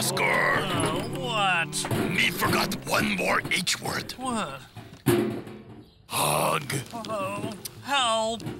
Oscar! Oh, what? Me forgot one more H word. What? Hug. Oh, help.